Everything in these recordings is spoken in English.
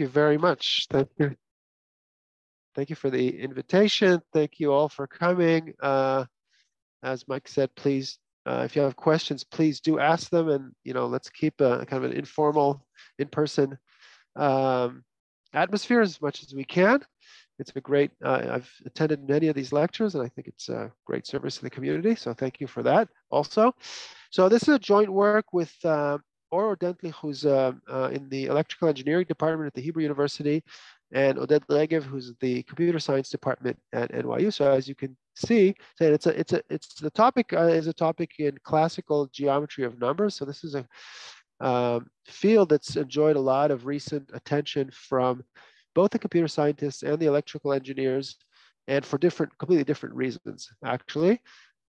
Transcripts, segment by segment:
you very much. Thank you. Thank you for the invitation. Thank you all for coming. Uh, as Mike said, please, uh, if you have questions, please do ask them. And, you know, let's keep a kind of an informal, in-person um, atmosphere as much as we can. It's a great, uh, I've attended many of these lectures and I think it's a great service to the community. So thank you for that also. So this is a joint work with uh, Or Ordentlich, who's uh, uh, in the electrical engineering department at the Hebrew University, and Oded Regev, who's the computer science department at NYU. So as you can see, it's a it's a it's the topic uh, is a topic in classical geometry of numbers. So this is a um, field that's enjoyed a lot of recent attention from both the computer scientists and the electrical engineers, and for different completely different reasons actually,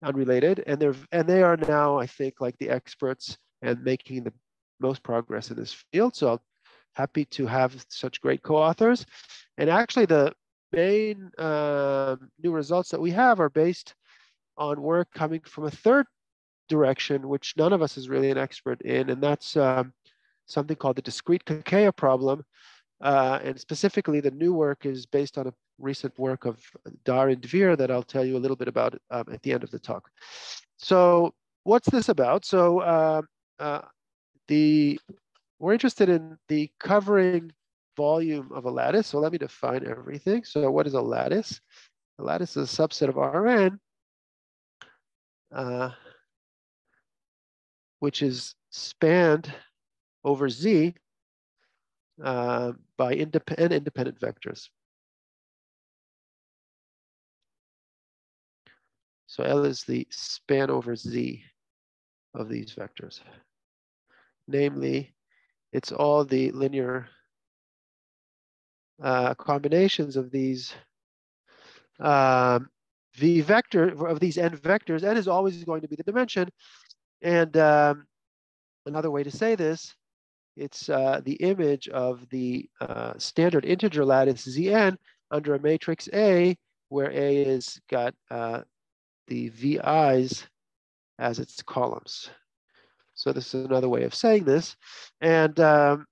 unrelated. And they're and they are now I think like the experts and making the most progress in this field. So I'll happy to have such great co-authors. And actually the main uh, new results that we have are based on work coming from a third direction, which none of us is really an expert in, and that's um, something called the discrete Kakeya problem. Uh, and specifically, the new work is based on a recent work of Dhar and Dvir that I'll tell you a little bit about um, at the end of the talk. So what's this about? So uh, uh, the we're interested in the covering volume of a lattice. So let me define everything. So what is a lattice? A lattice is a subset of Rn, uh, which is spanned over Z uh, by independent, independent vectors. So L is the span over Z of these vectors. Namely, it's all the linear uh, combinations of these um, v vector of these n vectors. n is always going to be the dimension. And um, another way to say this, it's uh, the image of the uh, standard integer lattice Zn under a matrix A, where A is got uh, the VIs as its columns. So this is another way of saying this. And um,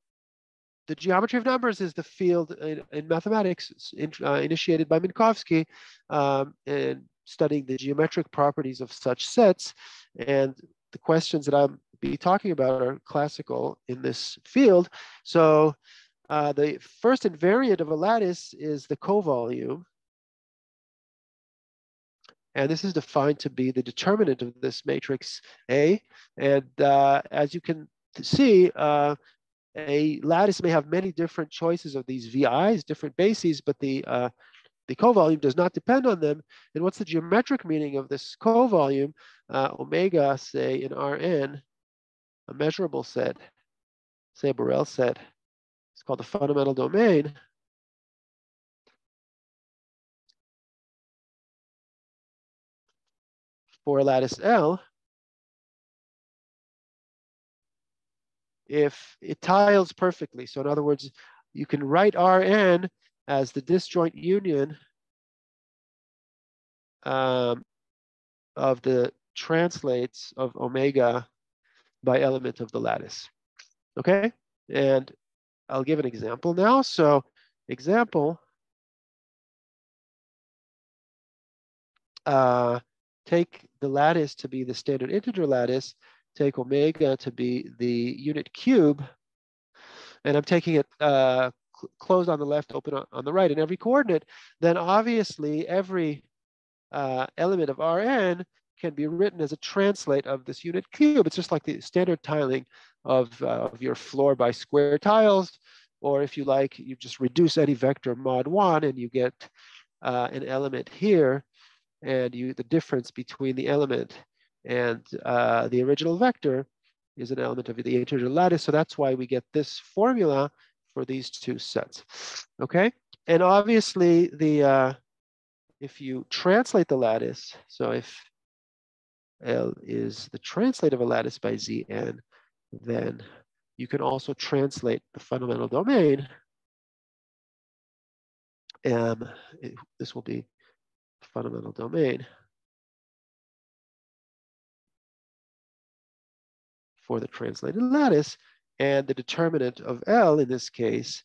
the geometry of numbers is the field in, in mathematics in, uh, initiated by Minkowski um, and studying the geometric properties of such sets. And the questions that I'll be talking about are classical in this field. So uh, the first invariant of a lattice is the covolume. And this is defined to be the determinant of this matrix A. And uh, as you can see, uh, a lattice may have many different choices of these VIs, different bases, but the uh, the covolume does not depend on them. And what's the geometric meaning of this covolume? Uh, omega, say in Rn, a measurable set, say a Borel set, it's called the fundamental domain. For lattice L, if it tiles perfectly. So in other words, you can write Rn as the disjoint union um, of the translates of omega by element of the lattice. Okay, and I'll give an example now. So example, uh, take the lattice to be the standard integer lattice, take omega to be the unit cube, and I'm taking it uh, cl closed on the left, open on, on, the right in every coordinate, then obviously every uh, element of Rn can be written as a translate of this unit cube. It's just like the standard tiling of, uh, of your floor by square tiles, or if you like, you just reduce any vector mod one and you get uh, an element here and you the difference between the element and uh, the original vector is an element of the integer lattice. So that's why we get this formula for these two sets. Okay, and obviously the uh, if you translate the lattice, so if L is the translate of a lattice by Zn, then you can also translate the fundamental domain. And this will be fundamental domain for the translated lattice. And the determinant of L in this case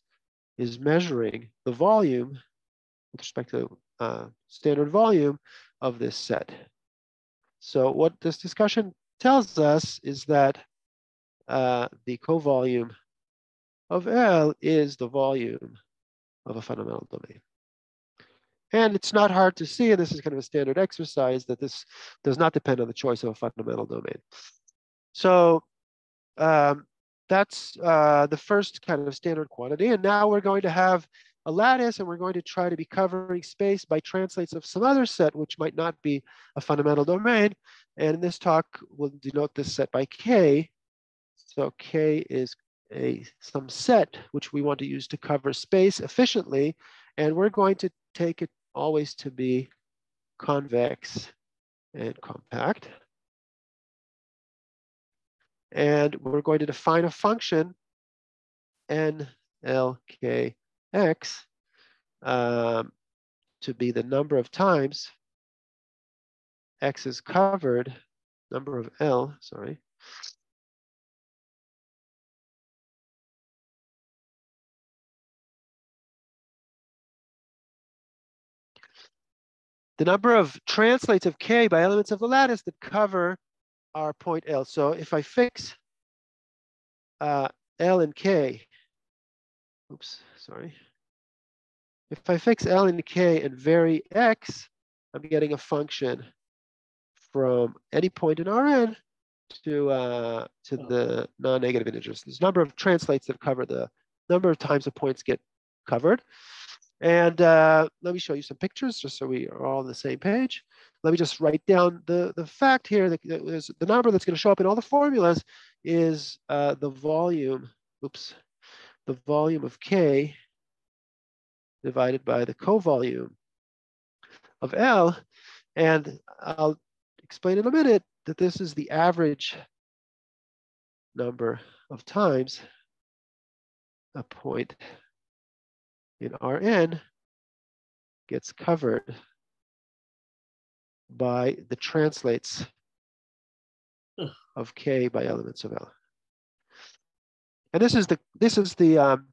is measuring the volume with respect to uh, standard volume of this set. So what this discussion tells us is that uh, the co-volume of L is the volume of a fundamental domain. And it's not hard to see, and this is kind of a standard exercise, that this does not depend on the choice of a fundamental domain. So um, that's uh, the first kind of standard quantity. And now we're going to have a lattice and we're going to try to be covering space by translates of some other set, which might not be a fundamental domain. And in this talk, we'll denote this set by K. So K is a some set which we want to use to cover space efficiently. And we're going to take it always to be convex and compact. And we're going to define a function nlkx um, to be the number of times x is covered, number of L, sorry, the number of translates of K by elements of the lattice that cover our point L. So if I fix uh, L and K, oops, sorry. If I fix L and K and vary X, I'm getting a function from any point in Rn to uh, to the non-negative integers. There's a number of translates that cover the number of times the points get covered. And uh, let me show you some pictures just so we are all on the same page. Let me just write down the, the fact here that the number that's going to show up in all the formulas is uh, the volume, oops, the volume of K divided by the co-volume of L. And I'll explain in a minute that this is the average number of times a point in Rn gets covered by the translates of K by elements of L. And this is the this is the um,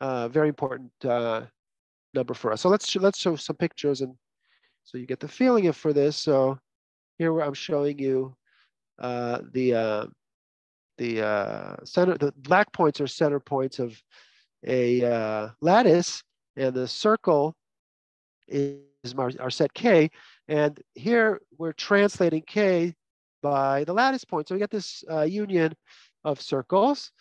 uh, very important uh, number for us. So let's let's show some pictures and so you get the feeling for this. So here I'm showing you uh, the uh, the uh, center the black points are center points of a uh, lattice and the circle is our, our set K. And here we're translating K by the lattice point. So we get this uh, union of circles.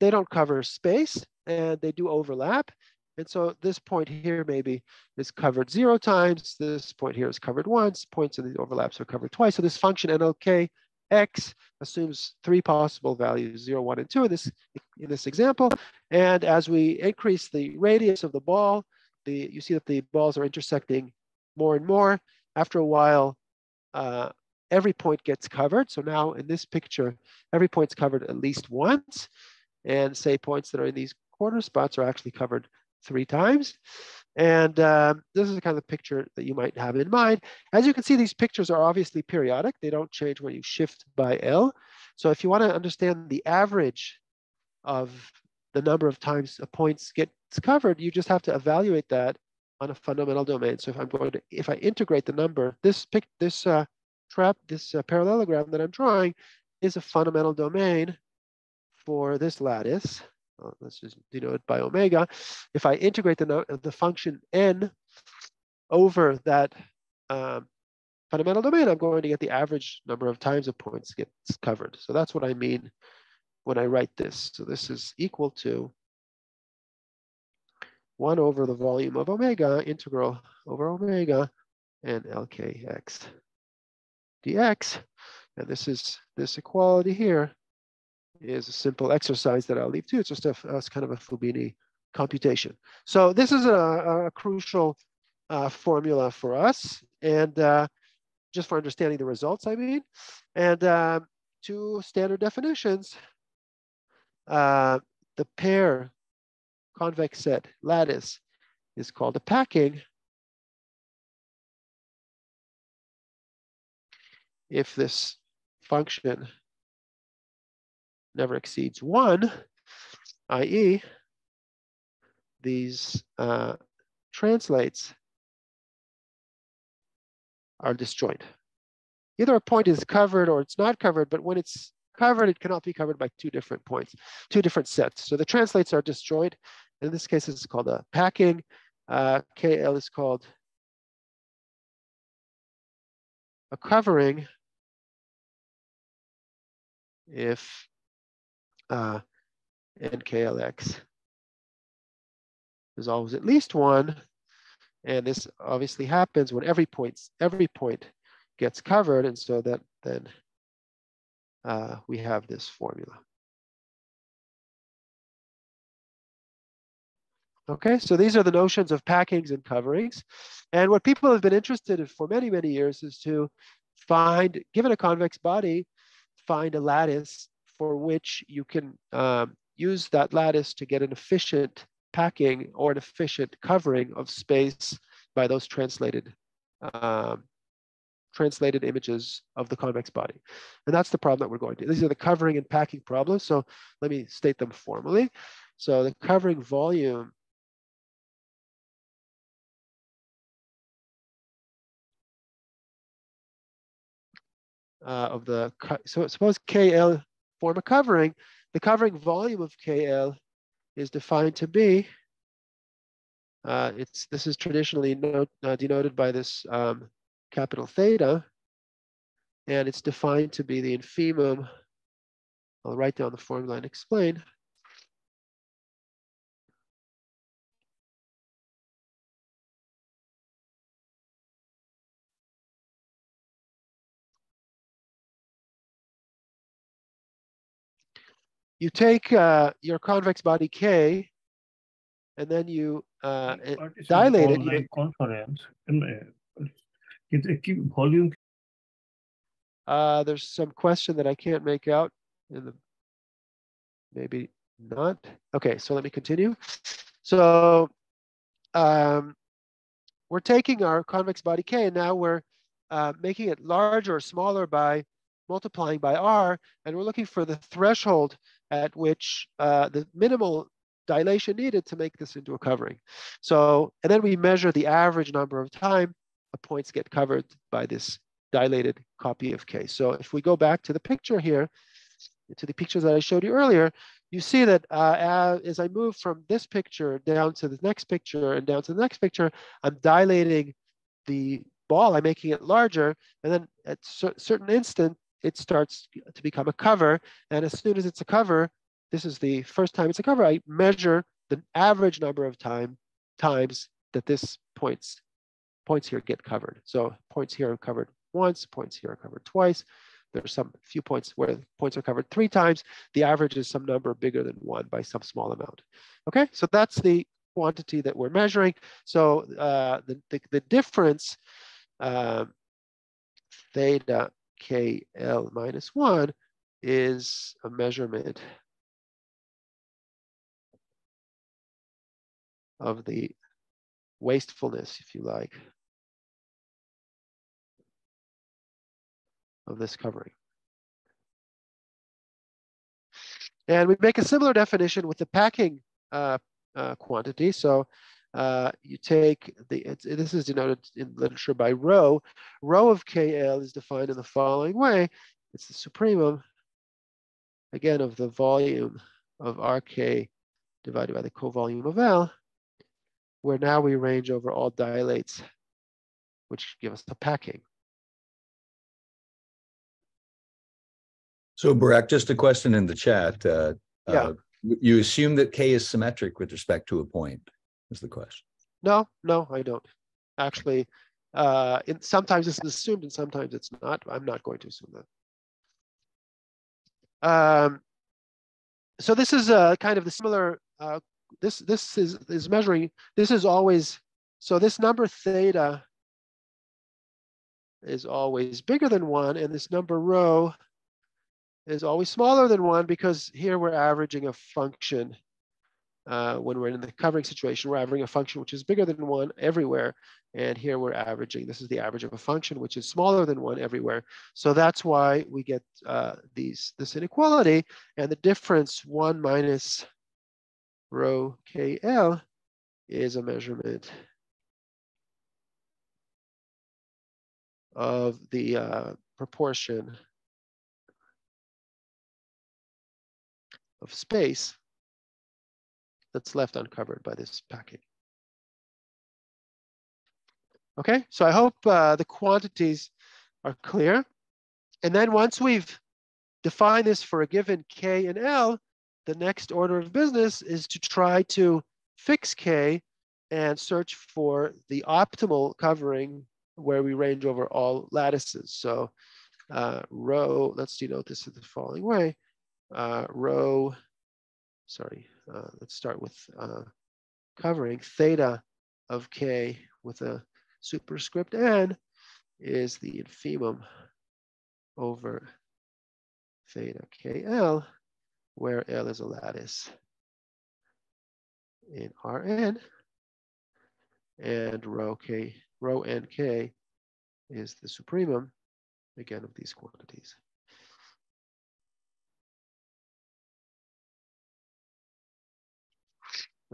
They don't cover space and they do overlap. And so this point here maybe is covered zero times. This point here is covered once. Points in the overlaps are covered twice. So this function NLK x assumes three possible values, zero, one, and two in this, in this example. And as we increase the radius of the ball, the, you see that the balls are intersecting more and more. After a while, uh, every point gets covered. So now in this picture, every point's covered at least once. And say points that are in these corner spots are actually covered three times. And um, this is the kind of picture that you might have in mind. As you can see, these pictures are obviously periodic. They don't change when you shift by L. So if you want to understand the average of the number of times a points gets covered, you just have to evaluate that on a fundamental domain. So if I'm going to, if I integrate the number, this pic, this uh, trap, this uh, parallelogram that I'm drawing is a fundamental domain for this lattice uh, let's just denote by omega. If I integrate the, the function n over that um, fundamental domain, I'm going to get the average number of times a point gets covered. So that's what I mean when I write this. So this is equal to 1 over the volume of omega, integral over omega, and lkx dx. And this is this equality here is a simple exercise that I'll leave to you. It's just a, a kind of a Fubini computation. So this is a, a crucial uh, formula for us and uh, just for understanding the results, I mean. And uh, two standard definitions, uh, the pair convex set lattice is called a packing. If this function never exceeds one, i.e. these uh, translates are disjoint. Either a point is covered or it's not covered, but when it's covered, it cannot be covered by two different points, two different sets. So the translates are disjoint. In this case, it's called a packing. Uh, KL is called a covering if uh, KLX, there's always at least one. And this obviously happens when every point, every point gets covered. And so that then uh, we have this formula. Okay, so these are the notions of packings and coverings. And what people have been interested in for many, many years is to find, given a convex body, find a lattice for which you can um, use that lattice to get an efficient packing or an efficient covering of space by those translated um, translated images of the convex body. And that's the problem that we're going to. These are the covering and packing problems. So let me state them formally. So the covering volume uh, of the, so suppose KL form a covering, the covering volume of KL is defined to be, uh, it's this is traditionally note, uh, denoted by this um, capital theta, and it's defined to be the infimum. I'll write down the formula and explain. You take uh, your convex body K, and then you uh, dilate it. You conference. volume. Uh, there's some question that I can't make out in the maybe not. Okay, so let me continue. So um, we're taking our convex body K and now we're uh, making it larger or smaller by multiplying by R, and we're looking for the threshold at which uh, the minimal dilation needed to make this into a covering. So, and then we measure the average number of time points get covered by this dilated copy of K. So if we go back to the picture here, to the pictures that I showed you earlier, you see that uh, as I move from this picture down to the next picture and down to the next picture, I'm dilating the ball, I'm making it larger, and then at certain instant, it starts to become a cover. And as soon as it's a cover, this is the first time it's a cover, I measure the average number of time times that this points points here get covered. So points here are covered once, points here are covered twice. There's some few points where points are covered three times. The average is some number bigger than one by some small amount. Okay, so that's the quantity that we're measuring. So uh, the, the, the difference, uh, theta KL minus one is a measurement of the wastefulness, if you like, of this covering. And we make a similar definition with the packing uh, uh, quantity. So uh, you take the, this is denoted in literature by rho. Rho of KL is defined in the following way. It's the supremum, again, of the volume of RK divided by the co-volume of L, where now we range over all dilates, which give us the packing. So Barak, just a question in the chat. Uh, yeah. Uh, you assume that K is symmetric with respect to a point is the question. No, no, I don't. Actually, uh, it, sometimes it's assumed and sometimes it's not. I'm not going to assume that. Um, so this is a kind of the similar, uh, this, this is, is measuring, this is always, so this number theta is always bigger than one and this number rho is always smaller than one because here we're averaging a function uh, when we're in the covering situation, we're averaging a function which is bigger than one everywhere. And here we're averaging, this is the average of a function which is smaller than one everywhere. So that's why we get uh, these this inequality and the difference one minus rho KL is a measurement of the uh, proportion of space that's left uncovered by this packing. Okay, so I hope uh, the quantities are clear. And then once we've defined this for a given K and L, the next order of business is to try to fix K and search for the optimal covering where we range over all lattices. So uh, rho, let's denote this in the following way. Uh, rho, sorry, uh, let's start with uh, covering theta of K with a superscript n is the infimum over theta KL, where L is a lattice in Rn, and rho K, rho NK is the supremum, again, of these quantities.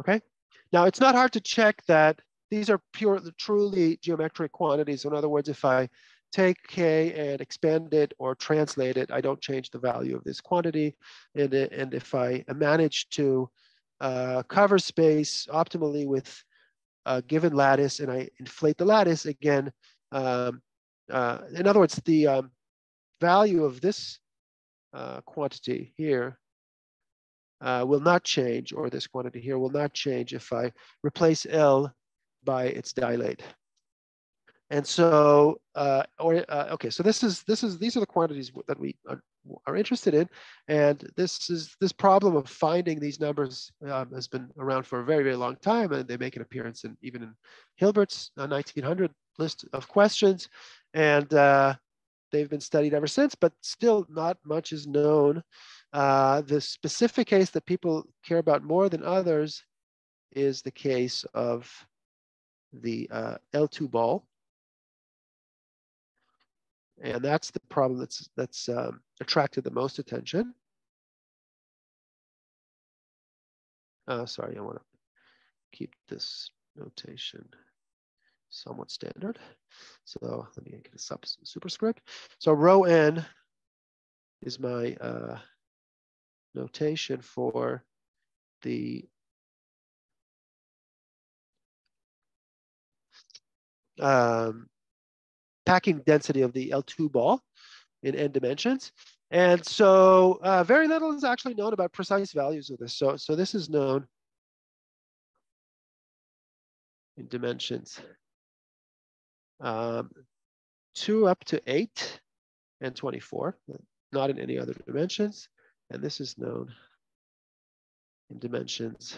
Okay, now it's not hard to check that these are pure, truly geometric quantities. In other words, if I take k and expand it or translate it, I don't change the value of this quantity. And, and if I manage to uh, cover space optimally with a given lattice and I inflate the lattice again, um, uh, in other words, the um, value of this uh, quantity here uh, will not change, or this quantity here will not change if I replace L by its dilate. And so, uh, or uh, okay, so this is this is these are the quantities that we are, are, interested in, and this is this problem of finding these numbers um, has been around for a very very long time, and they make an appearance in even in Hilbert's uh, 1900 list of questions, and uh, they've been studied ever since. But still, not much is known. Uh, the specific case that people care about more than others is the case of the uh, L2 ball. And that's the problem that's, that's um, attracted the most attention. Uh, sorry, I want to keep this notation somewhat standard. So let me get a sub superscript. So rho n is my uh, notation for the um, packing density of the L2 ball in n dimensions. And so uh, very little is actually known about precise values of this. So, so this is known in dimensions um, 2 up to 8 and 24, not in any other dimensions. And this is known in dimensions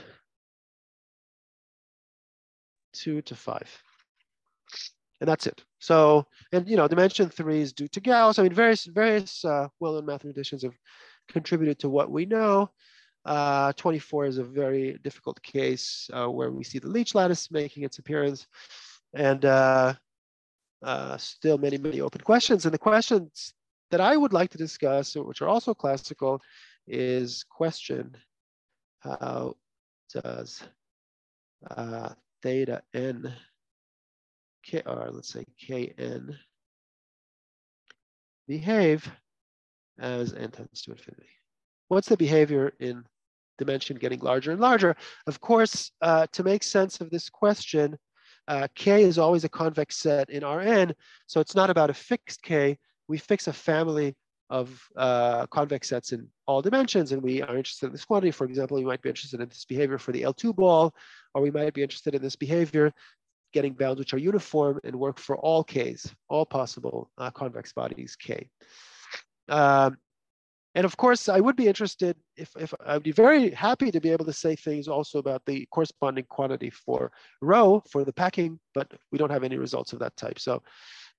2 to 5 and that's it. So, and you know, dimension three is due to Gauss. I mean, various various uh, well-known mathematicians have contributed to what we know. Uh, 24 is a very difficult case uh, where we see the Leech lattice making its appearance, and uh, uh, still many many open questions. And the questions that I would like to discuss, which are also classical, is question: How does uh, theta n K, or let's say Kn behave as n tends to infinity. What's the behavior in dimension getting larger and larger? Of course, uh, to make sense of this question, uh, K is always a convex set in Rn, so it's not about a fixed K. We fix a family of uh, convex sets in all dimensions, and we are interested in this quantity. For example, we might be interested in this behavior for the L2 ball, or we might be interested in this behavior getting bounds which are uniform and work for all Ks, all possible uh, convex bodies K. Um, and of course, I would be interested if, if I'd be very happy to be able to say things also about the corresponding quantity for rho for the packing, but we don't have any results of that type. So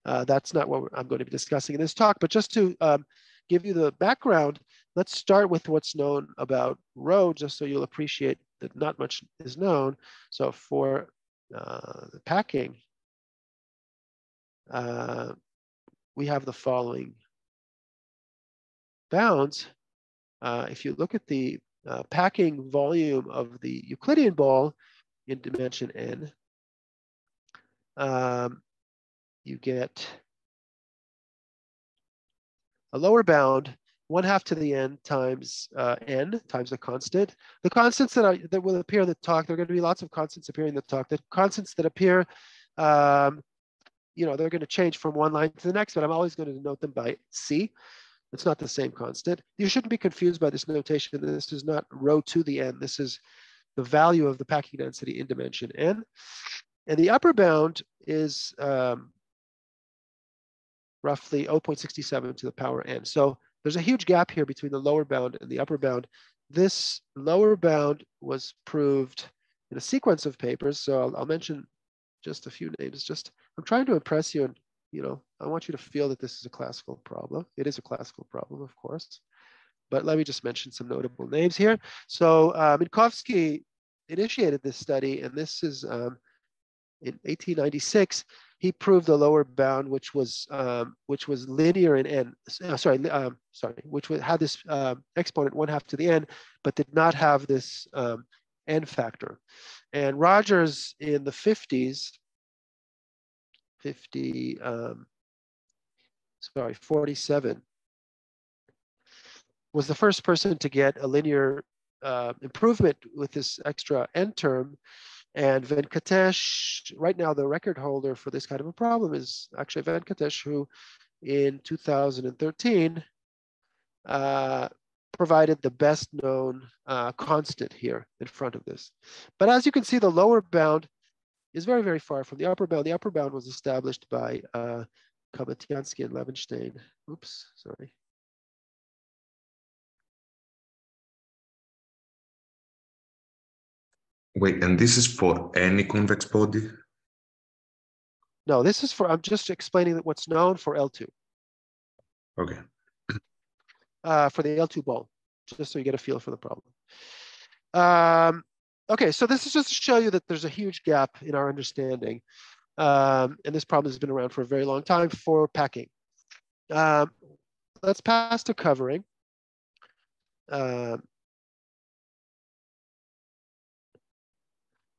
uh, that's not what I'm going to be discussing in this talk. But just to um, give you the background, let's start with what's known about rho, just so you'll appreciate that not much is known. So for uh, the packing, uh, we have the following bounds. Uh, if you look at the uh, packing volume of the Euclidean ball, in dimension n, um, you get a lower bound one half to the n times uh, n times a constant. The constants that are that will appear in the talk, there are going to be lots of constants appearing in the talk. The constants that appear, um, you know, they're going to change from one line to the next, but I'm always going to denote them by c. It's not the same constant. You shouldn't be confused by this notation. This is not rho to the n. This is the value of the packing density in dimension n. And the upper bound is um, roughly 0.67 to the power n. So there's a huge gap here between the lower bound and the upper bound. This lower bound was proved in a sequence of papers. So I'll, I'll mention just a few names. Just I'm trying to impress you and you know, I want you to feel that this is a classical problem. It is a classical problem, of course. But let me just mention some notable names here. So uh, Minkowski initiated this study, and this is um, in 1896 he proved the lower bound, which was um, which was linear in n. Uh, sorry, um, sorry, which had this uh, exponent one half to the n, but did not have this um, n factor. And Rogers in the 50s, 50, um, sorry, 47, was the first person to get a linear uh, improvement with this extra n term and Venkatesh, right now, the record holder for this kind of a problem is actually Venkatesh, who in 2013 uh, provided the best known uh, constant here in front of this. But as you can see, the lower bound is very, very far from the upper bound. The upper bound was established by uh, Kabatiansky and Levenshtein. Oops, sorry. Wait, and this is for any convex body? No, this is for, I'm just explaining what's known for L2. Okay. Uh, for the L2 ball, just so you get a feel for the problem. Um, okay, so this is just to show you that there's a huge gap in our understanding. Um, and this problem has been around for a very long time for packing. Um, let's pass to covering. Um,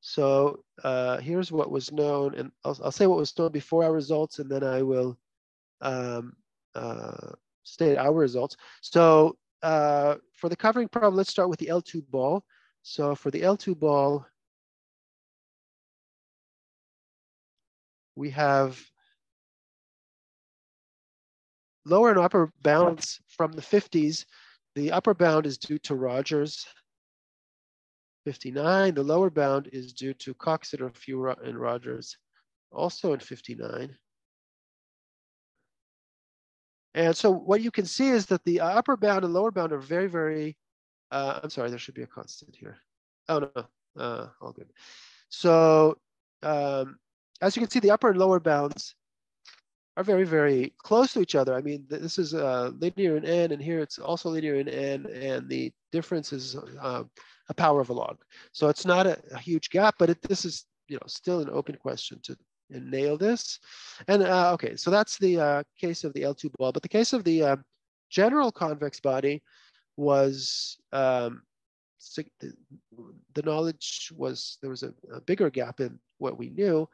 So uh, here's what was known, and I'll, I'll, say what was known before our results, and then I will um, uh, state our results. So uh, for the covering problem, let's start with the L2 ball. So for the L2 ball, we have lower and upper bounds from the 50s. The upper bound is due to Rogers 59. The lower bound is due to Coxeter, Few, and Rogers, also in 59. And so what you can see is that the upper bound and lower bound are very, very, uh, I'm sorry, there should be a constant here. Oh, no, uh, all good. So um, as you can see, the upper and lower bounds are very, very close to each other. I mean, this is uh, linear in n, and here it's also linear in n, and the difference is uh, a power of a log. So it's not a, a huge gap, but it, this is you know still an open question to nail this. And uh, okay, so that's the uh, case of the L2 ball. But the case of the uh, general convex body was um, the, knowledge was there was a, a, bigger gap in what we knew.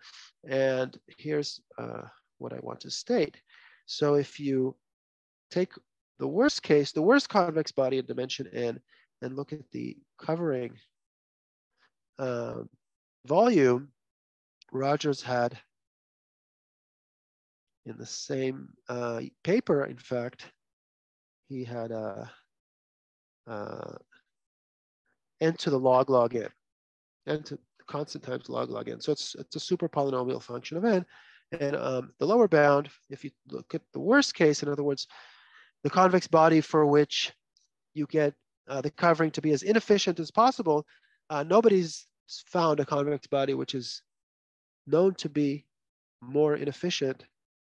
And here's uh, what I want to state. So if you take the worst case, the worst convex body in dimension n, and look at the covering um, volume, Rogers had in the same uh, paper, in fact, he had a, uh, n to the log log n, n to constant times log log n. So it's, it's a super polynomial function of n. And um, the lower bound, if you look at the worst case, in other words, the convex body for which you get uh, the covering to be as inefficient as possible, uh, nobody's found a convex body which is known to be more inefficient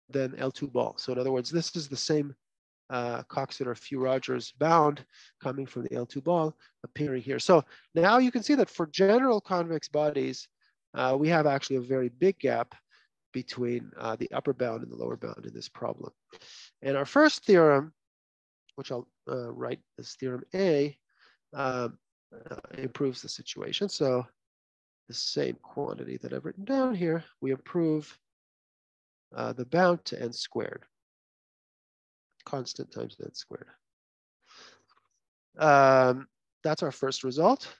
than L2 ball. So in other words, this is the same uh, Coxeter Few Rogers bound coming from the L2 ball appearing here. So now you can see that for general convex bodies, uh, we have actually a very big gap between uh, the upper bound and the lower bound in this problem. And our first theorem which I'll uh, write as theorem A, uh, improves the situation. So the same quantity that I've written down here, we improve uh, the bound to n squared, constant times n squared. Um, that's our first result.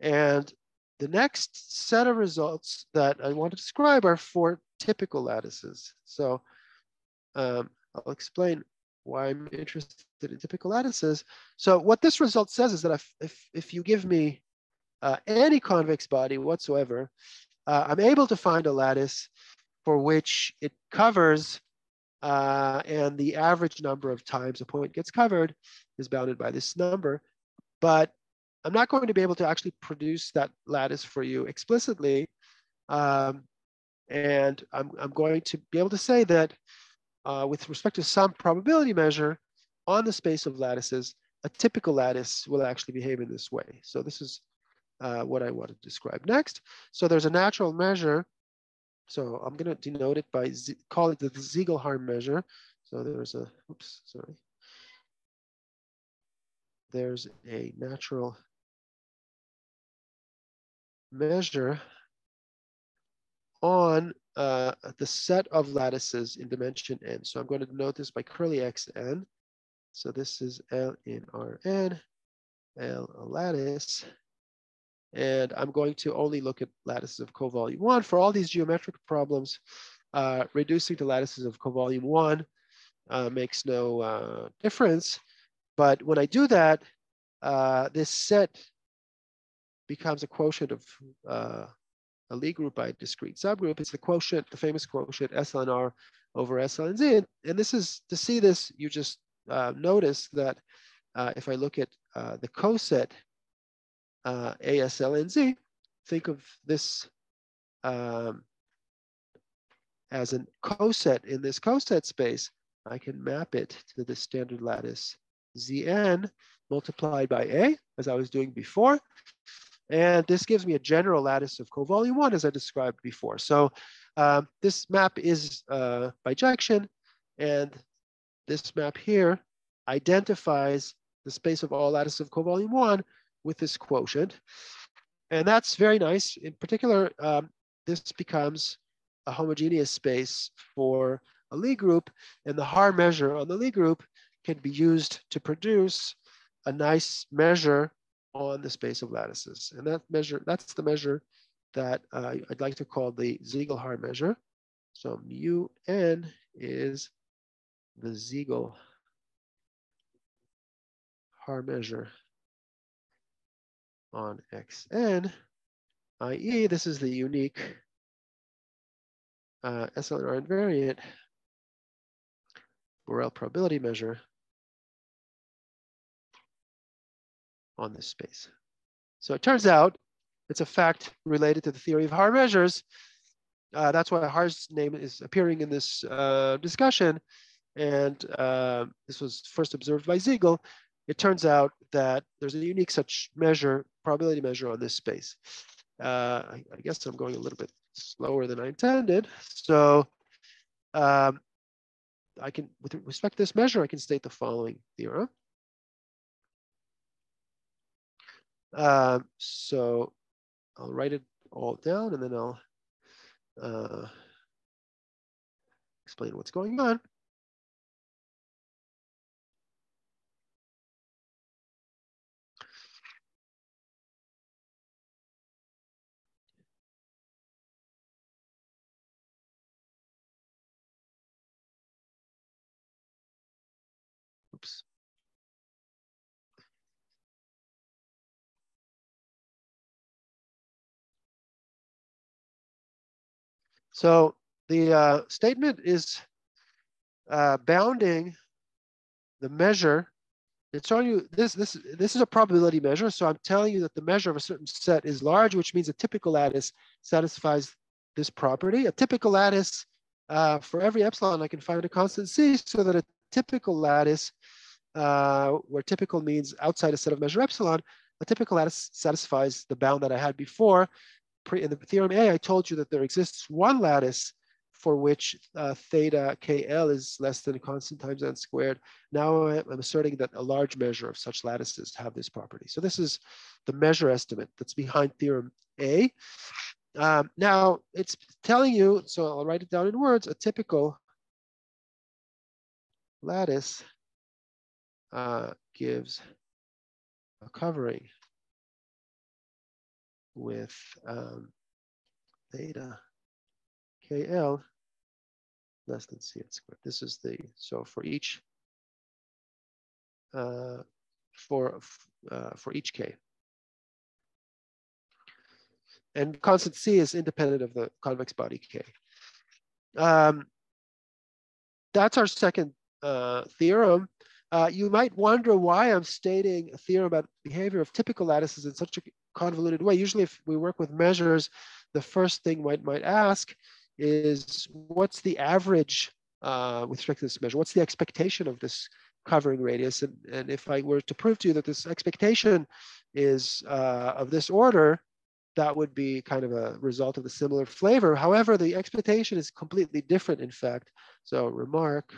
And the next set of results that I want to describe are for typical lattices. So um, I'll explain why I'm interested in typical lattices. So what this result says is that if, if, if you give me uh, any convex body whatsoever, uh, I'm able to find a lattice for which it covers uh, and the average number of times a point gets covered is bounded by this number. But I'm not going to be able to actually produce that lattice for you explicitly. Um, and I'm, I'm going to be able to say that uh, with respect to some probability measure on the space of lattices, a typical lattice will actually behave in this way. So this is uh, what I want to describe next. So there's a natural measure. So I'm going to denote it by, Z call it the Siegel-Haar measure. So there's a, oops, sorry. There's a natural measure on uh, the set of lattices in dimension n. So I'm going to denote this by curly xn. So this is L in Rn, L a lattice. And I'm going to only look at lattices of covolume one. For all these geometric problems, uh, reducing to lattices of covolume one uh, makes no uh, difference. But when I do that, uh, this set becomes a quotient of uh, a Lie group by a discrete subgroup. It's the quotient, the famous quotient S ln R over S ln Z. And, this is, to see this, you just uh, notice that uh, if I look at uh, the coset uh, AS ln Z, think of this um, as a coset in this coset space. I can map it to the standard lattice Zn multiplied by A, as I was doing before. And this gives me a general lattice of covolume one as I described before. So um, this map is uh, bijection and this map here identifies the space of all lattices of covolume one with this quotient. And that's very nice. In particular, um, this becomes a homogeneous space for a Lie group and the Haar measure on the Lie group can be used to produce a nice measure on the space of lattices. And that measure, that's the measure that uh, I'd like to call the Siegel-Haar measure. So mu n is the Siegel-Haar measure on xn, i.e. this is the unique uh, SLR invariant Borel probability measure on this space. So it turns out it's a fact related to the theory of Haar measures. Uh, that's why Haar's name is appearing in this uh, discussion. And uh, this was first observed by Siegel. It turns out that there's a unique such measure, probability measure on this space. Uh, I, I, guess I'm going a little bit slower than I intended. So um, I can, with respect to this measure, I can state the following theorem. Uh, so I'll write it all down and then I'll uh, explain what's going on. So the uh, statement is uh, bounding the measure. It's telling you this, this, this is a probability measure. So I'm telling you that the measure of a certain set is large, which means a typical lattice satisfies this property. A typical lattice, uh, for every epsilon, I can find a constant C so that a typical lattice, uh, where typical means outside a set of measure epsilon, a typical lattice satisfies the bound that I had before in the theorem A, I told you that there exists one lattice for which uh, theta KL is less than a constant times n squared. Now I'm asserting that a large measure of such lattices have this property. So this is the measure estimate that's behind theorem A. Um, now it's telling you, so I'll write it down in words, a typical lattice uh, gives a covering with um, theta KL less than C squared. This is the, so for each, uh, for, uh, for each K. And constant C is independent of the convex body K. Um, that's our second uh, theorem. Uh, you might wonder why I'm stating a theorem about behavior of typical lattices in such a convoluted way. Usually if we work with measures, the first thing might, might ask is what's the average uh, with respect to this measure? What's the expectation of this covering radius? And, and if I were to prove to you that this expectation is uh, of this order, that would be kind of a result of the similar flavor. However, the expectation is completely different, in fact. So remark,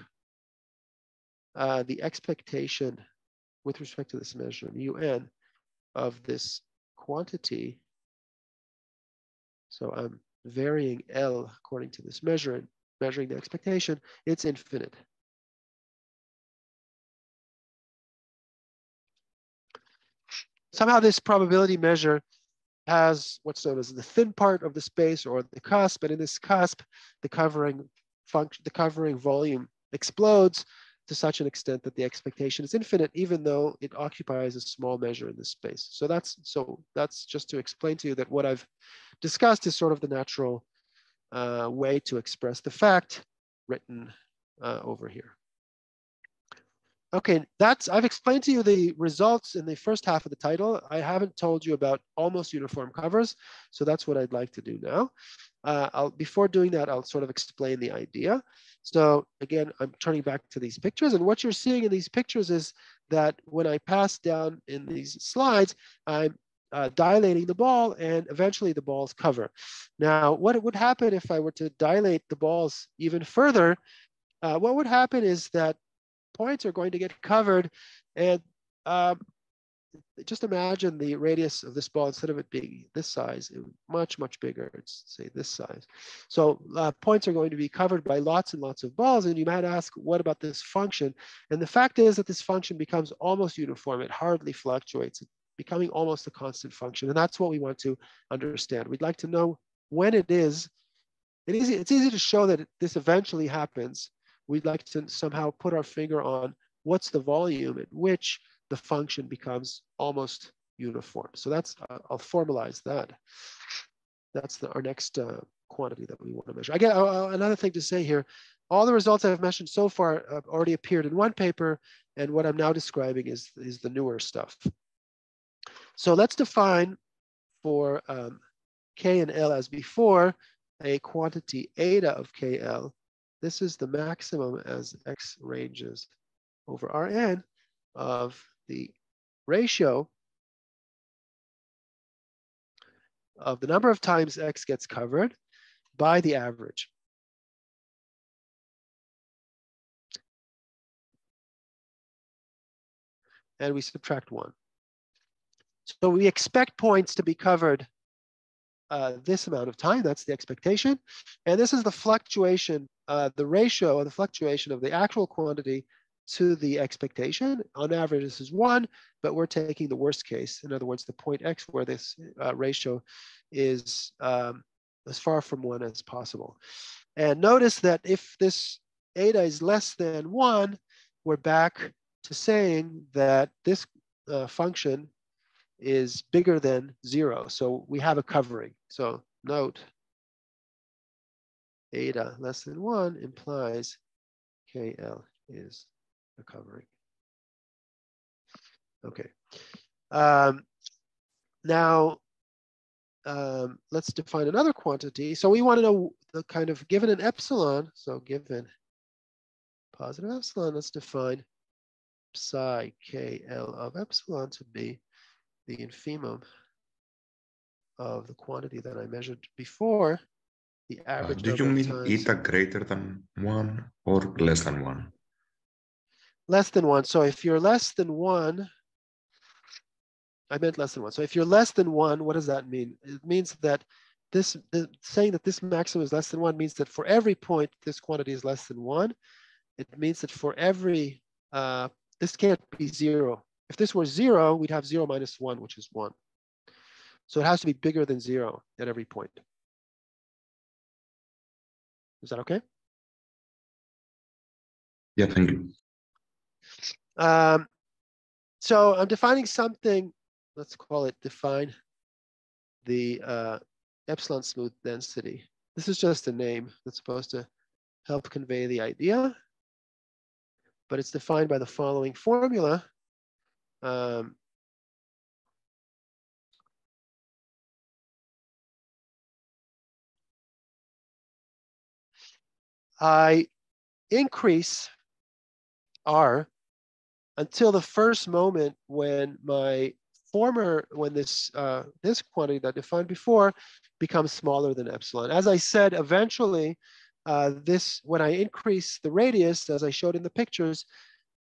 uh, the expectation with respect to this measure, un, of this quantity. So I'm varying L according to this measure and measuring the expectation, it's infinite. Somehow this probability measure has what's known as the thin part of the space or the cusp, and in this cusp, the covering function, the covering volume explodes to such an extent that the expectation is infinite, even though it occupies a small measure in this space. So that's so that's just to explain to you that what I've discussed is sort of the natural uh, way to express the fact written uh, over here. Okay, that's I've explained to you the results in the first half of the title. I haven't told you about almost uniform covers, so that's what I'd like to do now. Uh, before doing that, I'll sort of explain the idea. So again, I'm turning back to these pictures and what you're seeing in these pictures is that when I pass down in these slides, I'm uh, dilating the ball and eventually the balls cover. Now, what would happen if I were to dilate the balls even further? Uh, what would happen is that points are going to get covered and um, just imagine the radius of this ball, instead of it being this size, it much, much bigger, it's say this size. So uh, points are going to be covered by lots and lots of balls. And you might ask, what about this function? And the fact is that this function becomes almost uniform. It hardly fluctuates, it's becoming almost a constant function. And that's what we want to understand. We'd like to know when it is. It is it's easy to show that this eventually happens. We'd like to somehow put our finger on what's the volume at which the function becomes almost uniform. So that's, uh, I'll formalize that. That's the, our next uh, quantity that we want to measure. I get uh, another thing to say here. All the results I've mentioned so far have already appeared in one paper, and what I'm now describing is, is the newer stuff. So let's define for um, K and L as before, a quantity eta of KL. This is the maximum as X ranges over Rn of the ratio of the number of times X gets covered by the average. And we subtract one. So we expect points to be covered uh, this amount of time, that's the expectation. And this is the fluctuation, uh, the ratio of the fluctuation of the actual quantity to the expectation. On average, this is one, but we're taking the worst case. In other words, the point X where this uh, ratio is um, as far from one as possible. And notice that if this eta is less than one, we're back to saying that this uh, function is bigger than zero. So we have a covering. So note eta less than one implies KL is recovering. Okay. Um, now, um, let's define another quantity. So we want to know the kind of given an epsilon, so given positive epsilon, let's define psi KL of epsilon to be the infimum of the quantity that I measured before. the Uh, average do you mean eta greater than one or less than one? Less than one. So if you're less than one, I meant less than one. So if you're less than one, what does that mean? It means that this the, saying that this maximum is less than one means that for every point this quantity is less than one. It means that for every uh, this can't be zero. If this were zero, we'd have zero minus one, which is one. So it has to be bigger than zero at every point. Is that okay? Yeah, thank you. Um, so I'm defining something, let's call it define the uh, epsilon smooth density. This is just a name that's supposed to help convey the idea, but it's defined by the following formula. Um, I increase R until the first moment when my former, when this, uh, this quantity that I defined before becomes smaller than epsilon. As I said, eventually, uh, this, when I increase the radius, as I showed in the pictures,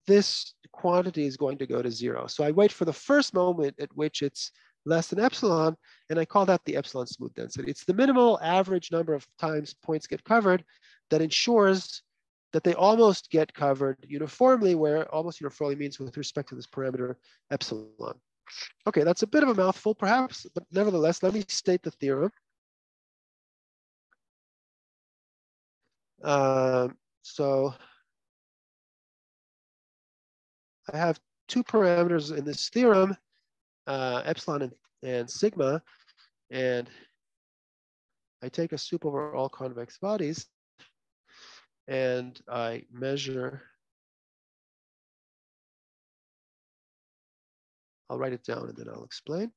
this quantity is going to go to zero. So I wait for the first moment at which it's less than epsilon, and I call that the epsilon smooth density. It's the minimal average number of times points get covered that ensures that they almost get covered uniformly, where almost uniformly means with respect to this parameter epsilon. Okay, that's a bit of a mouthful perhaps, but nevertheless, let me state the theorem. Um, so I have two parameters in this theorem, uh, epsilon and, and sigma, and I take a sup over all convex bodies and I measure, I'll write it down and then I'll explain.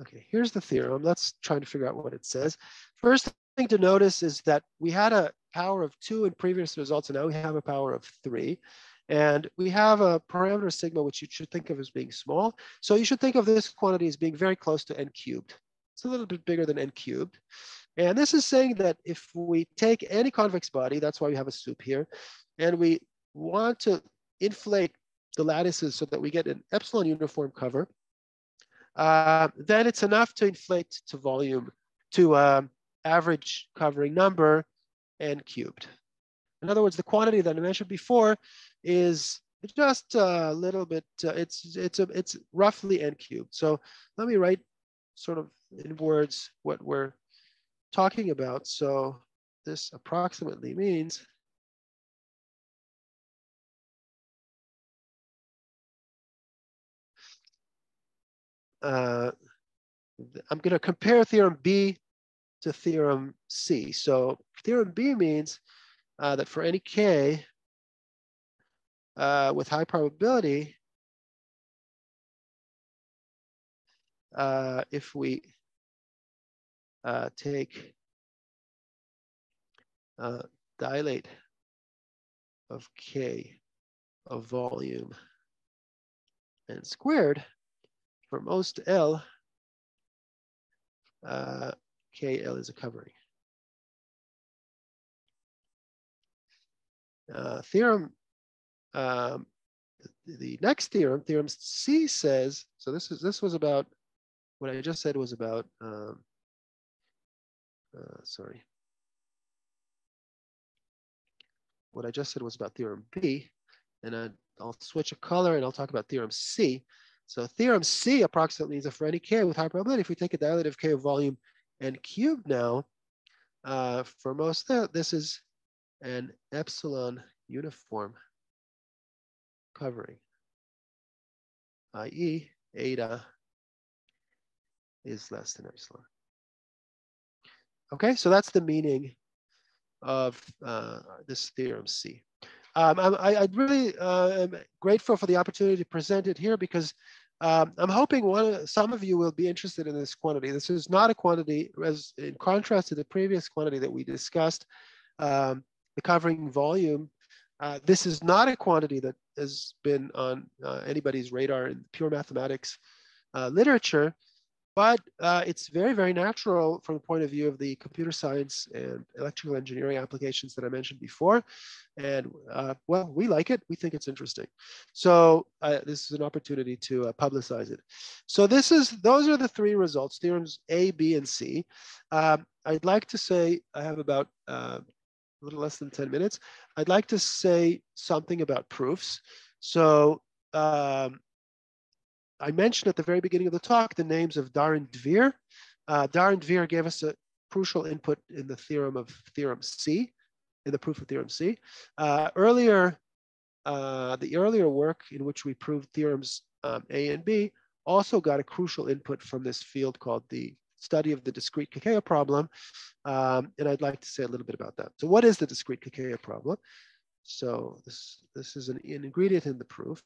Okay, here's the theorem. Let's try to figure out what it says. First thing to notice is that we had a power of two in previous results, and now we have a power of three. And we have a parameter sigma, which you should think of as being small. So you should think of this quantity as being very close to n cubed. It's a little bit bigger than n cubed. And this is saying that if we take any convex body, that's why we have a sup here, and we want to inflate the lattices so that we get an epsilon uniform cover, uh, then it's enough to inflate to volume, to um, average covering number n cubed. In other words, the quantity that I mentioned before is just a little bit, uh, it's, it's, a, it's roughly n cubed. So let me write sort of in words what we're talking about. So this approximately means uh, I'm going to compare theorem B to theorem C. So theorem B means uh, that for any k uh, with high probability, uh, if we uh, take uh, dilate of k of volume and squared, for most L, uh, KL is a covering. Uh, theorem, um, the, the next theorem, theorem C says, so this is this was about, what I just said was about, um, uh, sorry. What I just said was about theorem B, and I, I'll switch a color and I'll talk about theorem C. So theorem C approximately is that for any k with high probability, if we take a dilate of k of volume n cubed now, uh, for most this is an epsilon uniform covering, i.e. eta is less than epsilon. Okay, so that's the meaning of uh, this theorem C. Um, I, I really uh, am grateful for the opportunity to present it here because um, I'm hoping one, some of you will be interested in this quantity. This is not a quantity, as in contrast to the previous quantity that we discussed. Um, the covering volume. Uh, this is not a quantity that has been on uh, anybody's radar in pure mathematics uh, literature, but uh, it's very, very natural from the point of view of the computer science and electrical engineering applications that I mentioned before. And uh, well, we like it. We think it's interesting. So uh, this is an opportunity to uh, publicize it. So this is, those are the three results, theorems A, B, and C. Um, I'd like to say, I have about uh, a little less than 10 minutes. I'd like to say something about proofs. So um, I mentioned at the very beginning of the talk the names of Dhar and Dvir. Uh, Dhar and Dvir gave us a crucial input in the theorem of theorem C, in the proof of theorem C. Uh, earlier, uh, the earlier work in which we proved theorems um, A and B also got a crucial input from this field called the study of the discrete Kakeya problem. Um, and I'd like to say a little bit about that. So what is the discrete Kakeya problem? So this, this is an, an ingredient in the proof.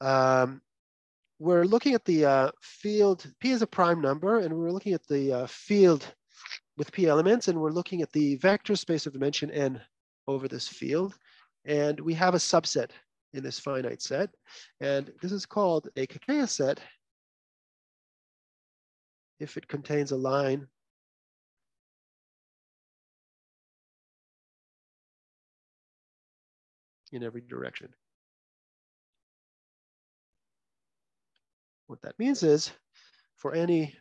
Um, we're looking at the uh, field, P is a prime number, and we're looking at the uh, field with P elements, and we're looking at the vector space of dimension n over this field. And we have a subset in this finite set. And this is called a Kakeya set if it contains a line in every direction. What that means is for any,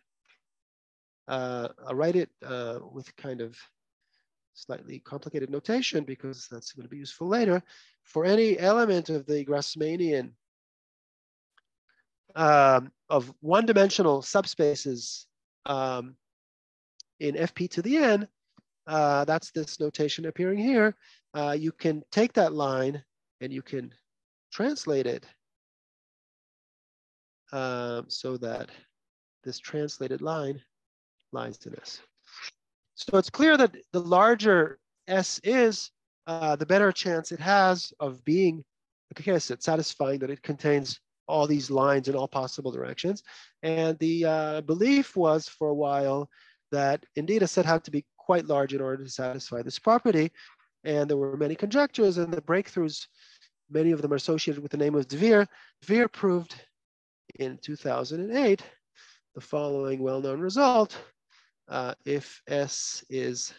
uh, I'll write it uh, with kind of slightly complicated notation because that's going to be useful later. For any element of the Grassmannian um, of one-dimensional subspaces um, in FP to the n, uh, that's this notation appearing here. Uh, you can take that line and you can translate it um, so that this translated line lies in S. So it's clear that the larger S is, uh, the better chance it has of being a set, satisfying that it contains all these lines in all possible directions. And the uh, belief was for a while that indeed a set had to be quite large in order to satisfy this property. And there were many conjectures and the breakthroughs, many of them are associated with the name of Dvir. Dvir proved in 2008 the following well-known result. Uh, if S is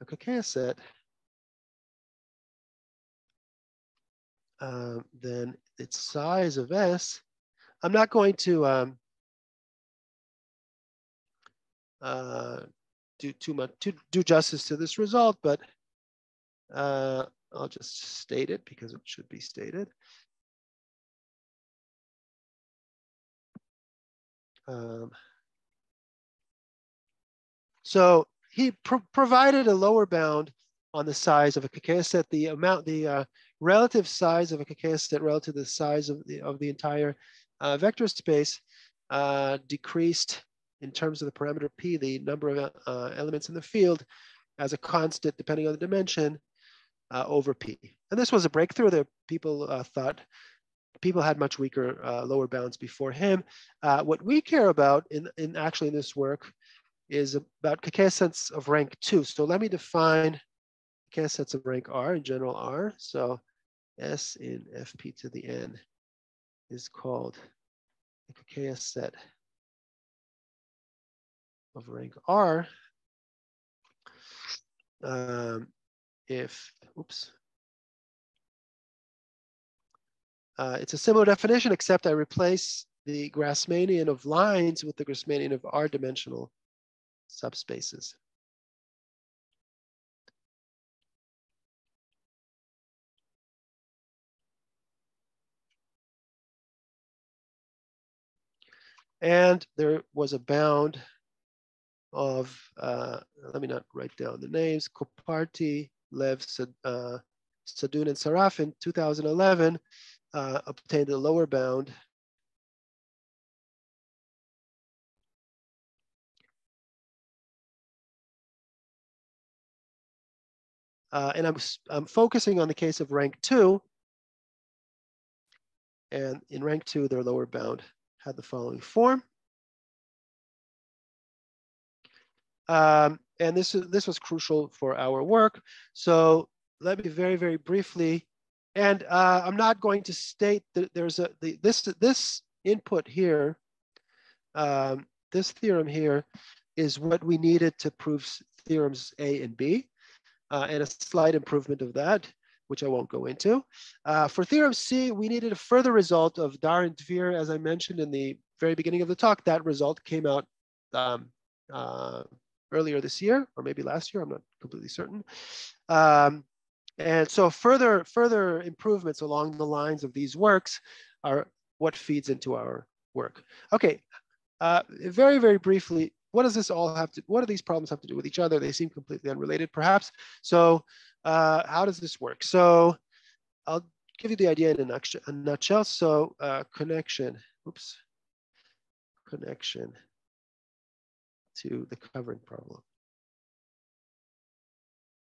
a Kakeya set, uh, then its size of S, I'm not going to um, uh, do too much to do justice to this result, but uh, I'll just state it because it should be stated. Um, so he pro provided a lower bound on the size of a Kakeya set, the amount, the uh, relative size of a Kakeya set relative to the size of the, of the entire uh, vector space uh, decreased in terms of the parameter P, the number of uh, elements in the field as a constant depending on the dimension uh, over P. And this was a breakthrough that people uh, thought people had much weaker uh, lower bounds before him. Uh, what we care about in, in actually in this work is about sets of rank two. So let me define sets of rank R in general R. So S in FP to the N is called a Kakeya set of rank R. Um, if, oops, Uh, it's a similar definition, except I replace the Grassmannian of lines with the Grassmannian of R-dimensional subspaces. And there was a bound of, uh, let me not write down the names, Kopparty, Lev, uh, Sudan, and Saraf in 2011 uh, obtained a lower bound Uh, and I'm, I'm focusing on the case of rank two. And in rank two, they're lower bound. had the following form. Um, and this, this was crucial for our work. So let me very, very briefly, and uh, I'm not going to state that there's a, the, this, this input here, um, this theorem here is what we needed to prove theorems A and B, uh, and a slight improvement of that, which I won't go into. Uh, for theorem C, we needed a further result of Dhar and Dvir, as I mentioned in the very beginning of the talk. That result came out um, uh, earlier this year, or maybe last year, I'm not completely certain. Um, and so further, further improvements along the lines of these works are what feeds into our work. Okay, uh, very, very briefly, what does this all have to, what do these problems have to do with each other? They seem completely unrelated perhaps. So uh, how does this work? So I'll give you the idea in a nutshell. So uh, connection, oops, connection to the covering problem.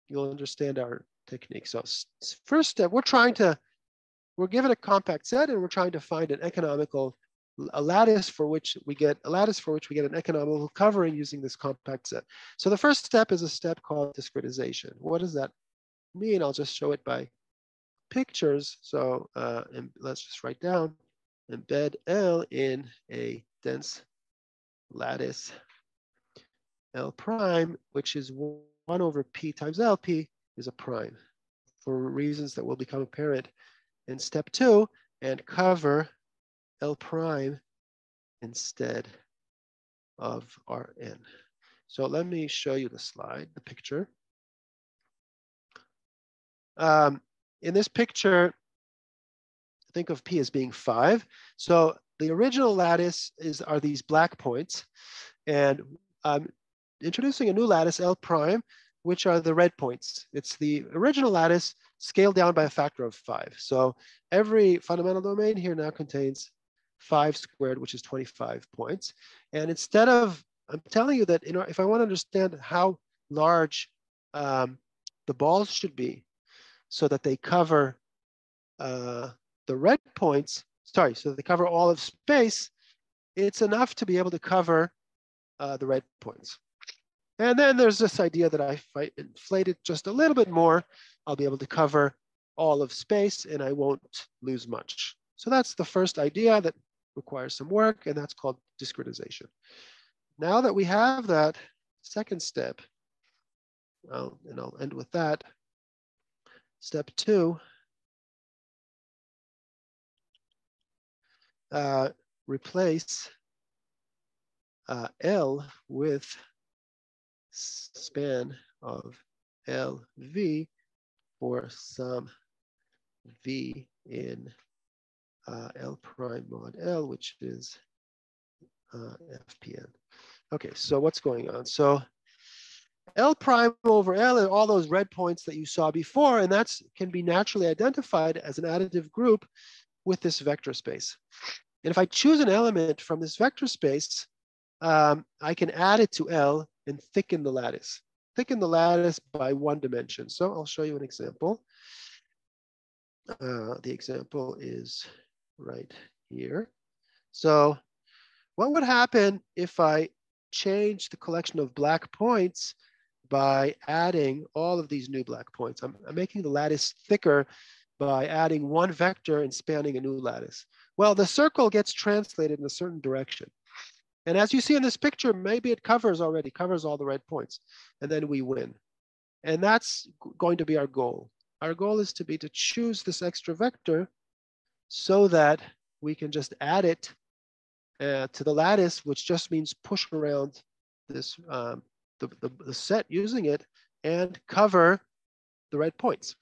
You'll understand our technique. So first step, we're trying to, we're given a compact set and we're trying to find an economical a lattice for which we get a lattice for which we get an economical covering using this compact set. So the first step is a step called discretization. What does that mean? I'll just show it by pictures. So uh, and let's just write down embed L in a dense lattice L prime, which is one over P times LP is a prime for reasons that will become apparent in step two and cover L prime instead of Rn. So let me show you the slide, the picture. Um, in this picture, think of P as being five. So the original lattice is are these black points. And I'm introducing a new lattice, L prime, which are the red points. It's the original lattice scaled down by a factor of five. So every fundamental domain here now contains 5 squared, which is 25 points. And instead of, I'm telling you that know, if I want to understand how large um, the balls should be so that they cover uh, the red points, sorry, so they cover all of space, it's enough to be able to cover uh, the red points. And then there's this idea that if I inflate it just a little bit more, I'll be able to cover all of space and I won't lose much. So that's the first idea that requires some work, and that's called discretization. Now that we have that second step, well, and I'll end with that, step two, uh, replace uh, L with span of LV for some V in uh, L prime mod L, which is uh, FPN. Okay, so what's going on? So L prime over L are all those red points that you saw before, and that's can be naturally identified as an additive group with this vector space. And if I choose an element from this vector space, um, I can add it to L and thicken the lattice. Thicken the lattice by one dimension. So I'll show you an example. Uh, the example is right here. So what would happen if I change the collection of black points by adding all of these new black points? I'm, I'm making the lattice thicker by adding one vector and spanning a new lattice. Well, the circle gets translated in a certain direction. And as you see in this picture, maybe it covers already, covers all the red points, and then we win. And that's going to be our goal. Our goal is to be to choose this extra vector so that we can just add it uh, to the lattice, which just means push around this um, the, the, the set using it and cover the red points.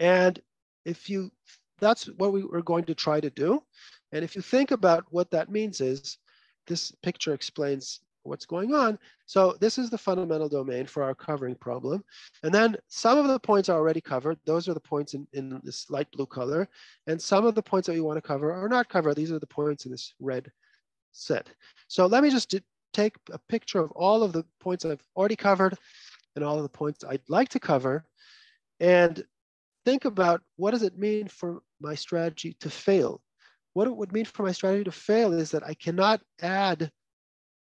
And if you, that's what we were going to try to do. And if you think about what that means is, this picture explains what's going on. So this is the fundamental domain for our covering problem. And then some of the points are already covered. Those are the points in, in this light blue color. And some of the points that we want to cover are not covered. These are the points in this red set. So let me just take a picture of all of the points I've already covered and all of the points I'd like to cover and think about what does it mean for my strategy to fail? What it would mean for my strategy to fail is that I cannot add,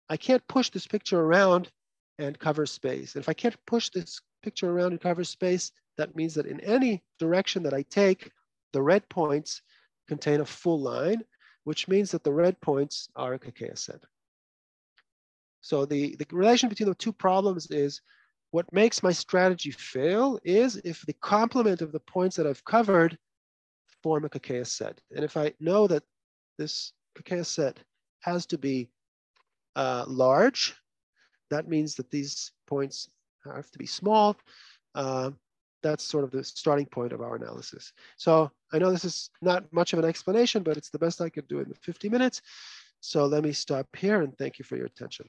I can't push this picture around and cover space. And if I can't push this picture around and cover space, that means that in any direction that I take, the red points contain a full line, which means that the red points are a Kakeya set. So the, the relation between the two problems is what makes my strategy fail is if the complement of the points that I've covered form a Kakeya set. And if I know that this Kakeya set has to be uh, large, that means that these points have to be small. Uh, that's sort of the starting point of our analysis. So I know this is not much of an explanation, but it's the best I could do in 50 minutes. So let me stop here and thank you for your attention.